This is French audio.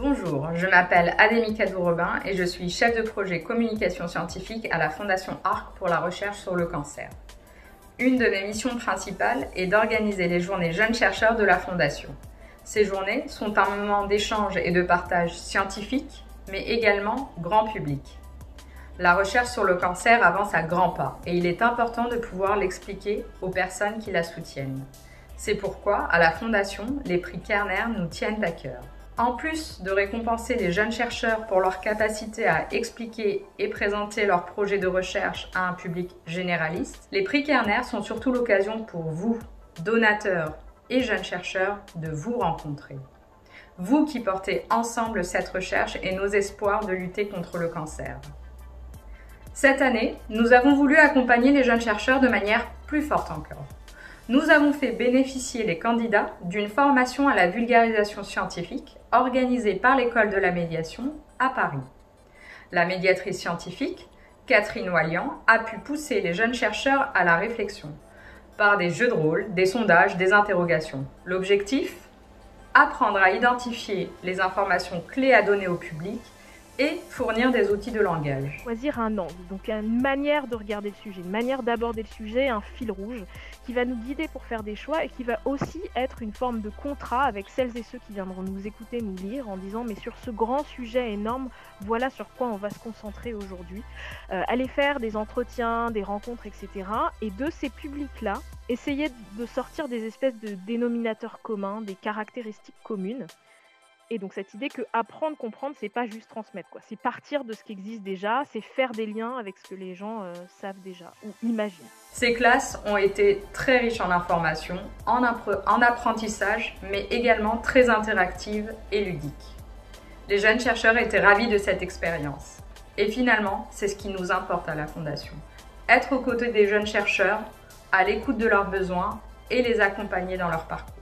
Bonjour, je m'appelle Adémie Cadou-Robin et je suis chef de projet communication scientifique à la Fondation ARC pour la recherche sur le cancer. Une de mes missions principales est d'organiser les journées jeunes chercheurs de la Fondation. Ces journées sont un moment d'échange et de partage scientifique, mais également grand public. La recherche sur le cancer avance à grands pas et il est important de pouvoir l'expliquer aux personnes qui la soutiennent. C'est pourquoi, à la Fondation, les prix Kerner nous tiennent à cœur. En plus de récompenser les jeunes chercheurs pour leur capacité à expliquer et présenter leurs projets de recherche à un public généraliste, les prix Kerner sont surtout l'occasion pour vous, donateurs et jeunes chercheurs, de vous rencontrer. Vous qui portez ensemble cette recherche et nos espoirs de lutter contre le cancer. Cette année, nous avons voulu accompagner les jeunes chercheurs de manière plus forte encore nous avons fait bénéficier les candidats d'une formation à la vulgarisation scientifique organisée par l'école de la médiation à Paris. La médiatrice scientifique, Catherine Wallian, a pu pousser les jeunes chercheurs à la réflexion par des jeux de rôle, des sondages, des interrogations. L'objectif? Apprendre à identifier les informations clés à donner au public et fournir des outils de langage. Choisir un angle, donc une manière de regarder le sujet, une manière d'aborder le sujet, un fil rouge qui va nous guider pour faire des choix et qui va aussi être une forme de contrat avec celles et ceux qui viendront nous écouter, nous lire en disant mais sur ce grand sujet énorme, voilà sur quoi on va se concentrer aujourd'hui. Euh, aller faire des entretiens, des rencontres, etc. Et de ces publics-là, essayer de sortir des espèces de dénominateurs communs, des caractéristiques communes et donc cette idée que apprendre, comprendre, c'est pas juste transmettre, quoi. C'est partir de ce qui existe déjà, c'est faire des liens avec ce que les gens euh, savent déjà ou imaginent. Ces classes ont été très riches en informations, en, en apprentissage, mais également très interactives et ludiques. Les jeunes chercheurs étaient ravis de cette expérience. Et finalement, c'est ce qui nous importe à la Fondation. Être aux côtés des jeunes chercheurs, à l'écoute de leurs besoins et les accompagner dans leur parcours.